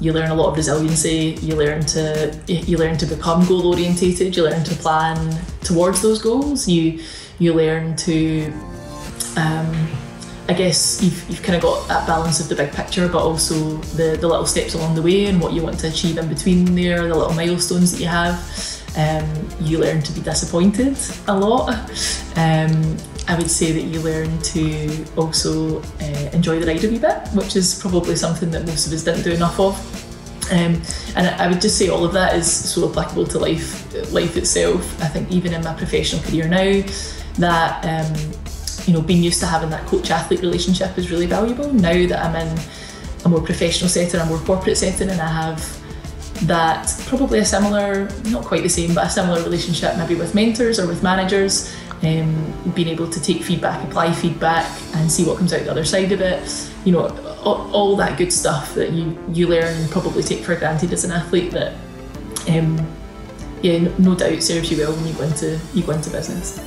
you learn a lot of resiliency. You learn to you learn to become goal orientated. You learn to plan towards those goals. You you learn to um, I guess you've, you've kind of got that balance of the big picture, but also the, the little steps along the way and what you want to achieve in between there, the little milestones that you have. Um, you learn to be disappointed a lot. Um, I would say that you learn to also uh, enjoy the ride a wee bit, which is probably something that most of us didn't do enough of. Um, and I would just say all of that is so applicable to life, life itself. I think even in my professional career now, that um, you know, being used to having that coach athlete relationship is really valuable. Now that I'm in a more professional setting, a more corporate setting, and I have that probably a similar, not quite the same, but a similar relationship maybe with mentors or with managers, um, being able to take feedback, apply feedback, and see what comes out the other side of it. You know, all, that good stuff that you you learn and probably take for granted as an athlete. That, um, yeah, no doubt serves you well when you go into you go into business.